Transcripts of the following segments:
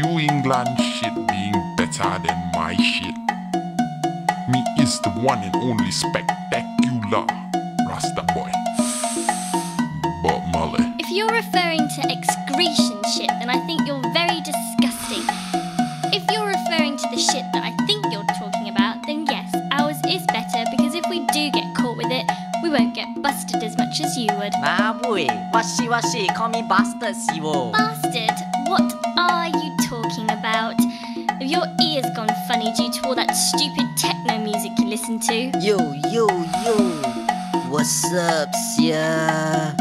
New England shit being better than my shit. Me is the one and only spectacular Rasta boy. Bob Marley. If you're referring to excretion shit, then I think you're very disgusting. If you're referring to the shit that I think you're talking about, then yes, ours is better because if we do get caught with it, we won't get busted as much as you would. My boy. Washi washi, call me bastard, Siwo. Bastard? What are you your ears gone funny due to all that stupid techno music you listen to? Yo yo yo, what's up, sia?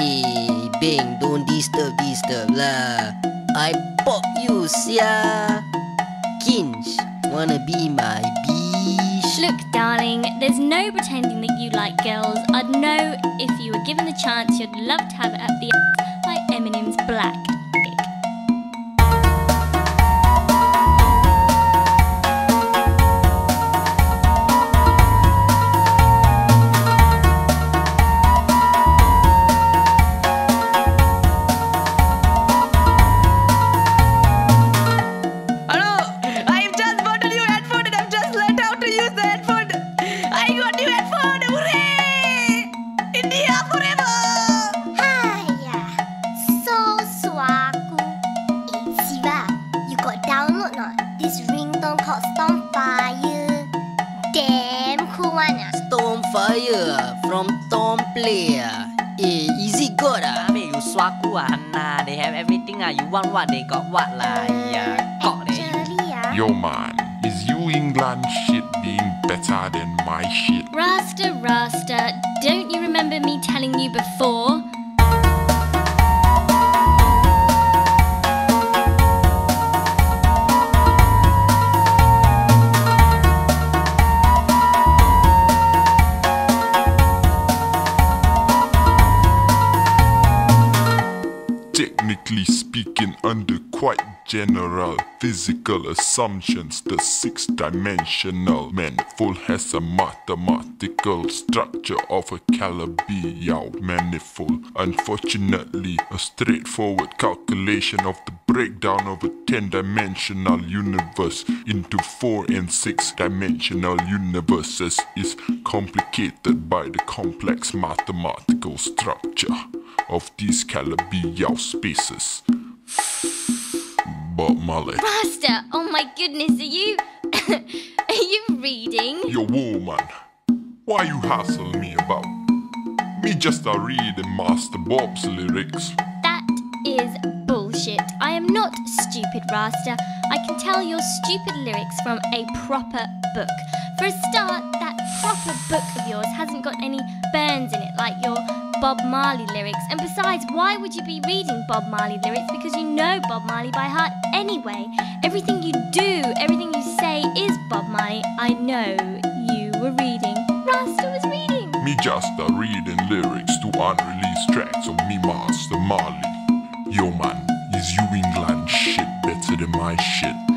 Eh, bang, don't disturb, disturb lah. I pop you, sia. Kinch, wanna be my bitch? Look, darling, there's no pretending that you like girls. I'd know if you were given the chance, you'd love to have it up the ass like Eminem's Black. player. Eh, easy good ah. I mean, you swaku and ah, nah. They have everything ah. You want what, they got what lah. Yeah, got it. Yo man, is you England shit being better than my shit? Rasta, Rasta, don't you remember me telling you before? Technically speaking, under quite general physical assumptions, the six dimensional manifold has a mathematical structure of a Calabi-Yau manifold. Unfortunately, a straightforward calculation of the breakdown of a 10 dimensional universe into 4 and 6 dimensional universes is complicated by the complex mathematical structure of these Calabi-Yau spaces. Bob Marley. Rasta, oh my goodness, are you. are you reading? Yo, woman, why you hassle me about? Me just a reading Master Bob's lyrics. That is bullshit. I am not stupid, Rasta. I can tell your stupid lyrics from a proper book. For a start, that proper book of yours hasn't got any burns in it like your Bob Marley lyrics. And besides, why would you be reading Bob Marley lyrics? Because you know Bob Marley by heart anyway. Everything you do, everything you say is Bob Marley. I know you were reading. Rasta was reading. Me just a reading lyrics to unreleased tracks of me Master Marley. Yo man, is you England shit better than my shit?